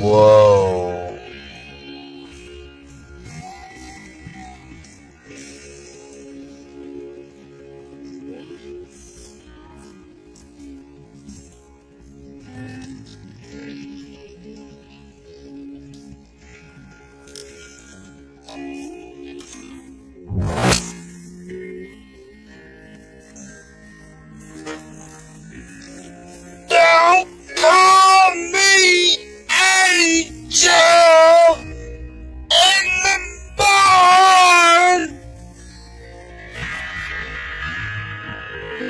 Whoa. That's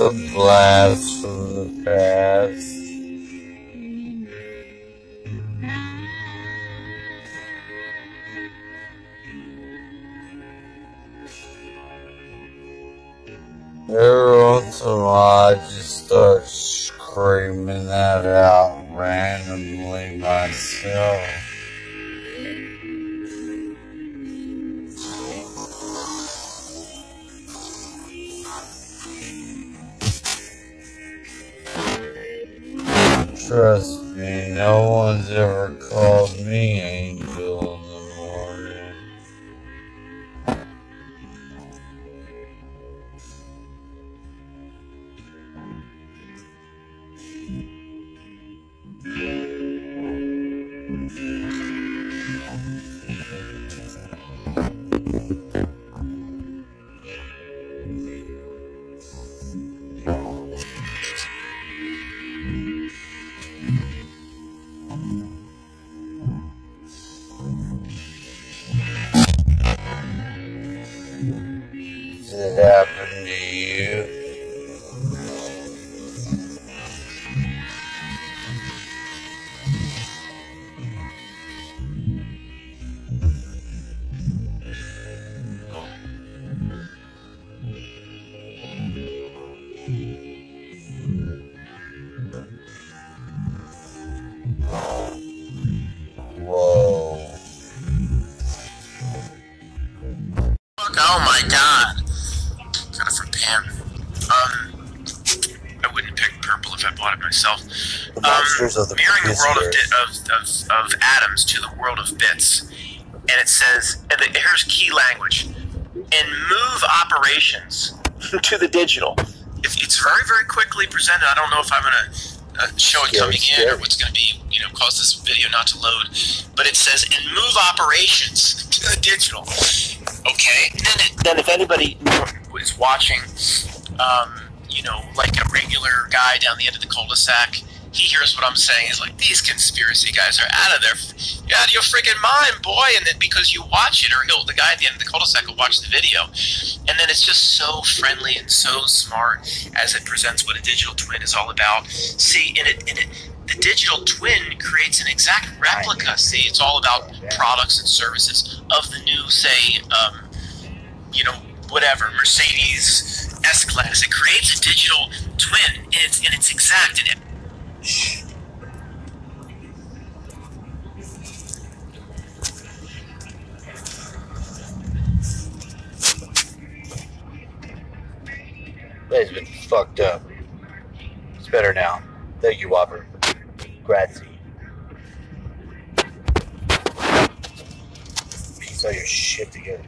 a blast from the past. Every once in a just start screaming that out randomly myself. Trust me, no one's ever called me Angel it happen to you? Oh my god. Got it from Pam. Um, I wouldn't pick purple if I bought it myself. The monsters um, of the mirroring the world of, di- of, of, of atoms to the world of bits. And it says, and the, here's key language, and move operations to the digital. It's very, very quickly presented, I don't know if I'm going to uh, show it coming in or what's going to be, you know, cause this video not to load. But it says, and move operations the digital. Okay. Then, it, then if anybody is watching, um, you know, like a regular guy down the end of the cul-de-sac, he hears what I'm saying. He's like, "These conspiracy guys are out of their, you're out of your freaking mind, boy!" And then because you watch it, or he'll, the guy at the end of the cul-de-sac will watch the video, and then it's just so friendly and so smart as it presents what a digital twin is all about. See, in it, in it, the digital twin creates an exact replica. See, it's all about products and services of the new, say, um, you know, whatever Mercedes S Class. It creates a digital twin, and it's and it's exact. It, That's been fucked up. It's better now. Thank you, Whopper. Grazie. All your shit together.